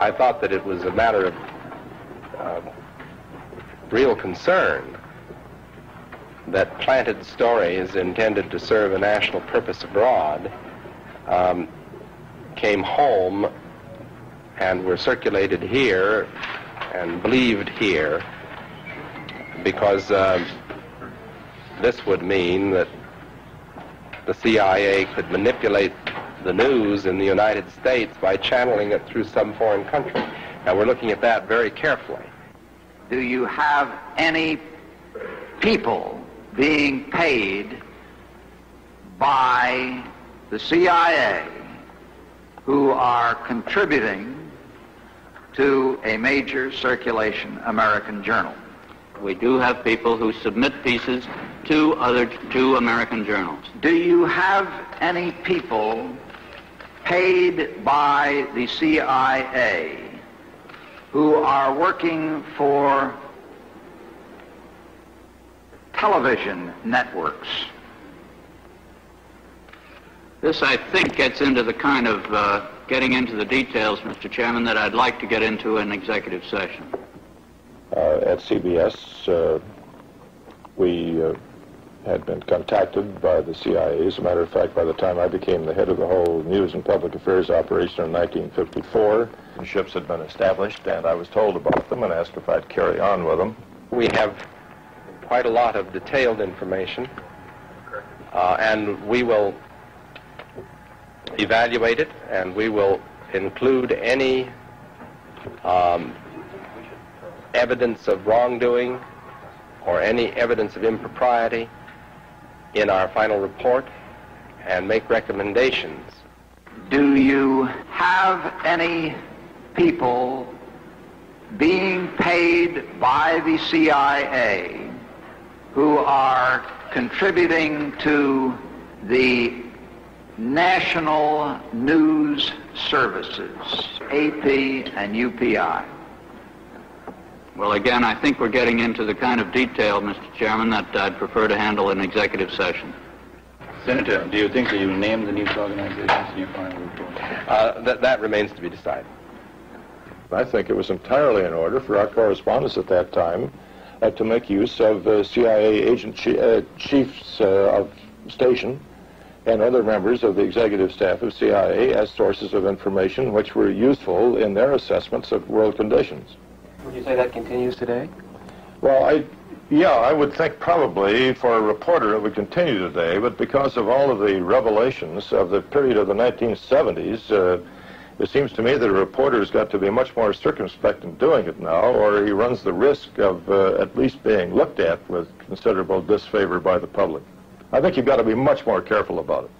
I thought that it was a matter of uh, real concern that planted stories intended to serve a national purpose abroad um, came home and were circulated here and believed here because uh, this would mean that the CIA could manipulate the news in the United States by channeling it through some foreign country. Now we're looking at that very carefully. Do you have any people being paid by the CIA who are contributing to a major circulation American journal? We do have people who submit pieces to other two American journals. Do you have any people paid by the CIA who are working for television networks? This, I think, gets into the kind of uh, getting into the details, Mr. Chairman, that I'd like to get into in executive session. Uh, at CBS, uh, we uh, had been contacted by the CIA. As a matter of fact, by the time I became the head of the whole news and public affairs operation in 1954, ships had been established, and I was told about them and asked if I'd carry on with them. We have quite a lot of detailed information, uh, and we will evaluate it, and we will include any um, evidence of wrongdoing or any evidence of impropriety in our final report and make recommendations. Do you have any people being paid by the CIA who are contributing to the national news services, AP and UPI? Well, again, I think we're getting into the kind of detail, Mr. Chairman, that I'd prefer to handle in executive session. Senator, do you think that you named the news organizations in your final report? Uh, that, that remains to be decided. I think it was entirely in order for our correspondents at that time uh, to make use of uh, CIA agent chi- uh, chiefs uh, of station and other members of the executive staff of CIA as sources of information which were useful in their assessments of world conditions. Would you say that continues today? Well, I, yeah, I would think probably for a reporter it would continue today, but because of all of the revelations of the period of the 1970s, uh, it seems to me that a reporter's got to be much more circumspect in doing it now, or he runs the risk of uh, at least being looked at with considerable disfavor by the public. I think you've got to be much more careful about it.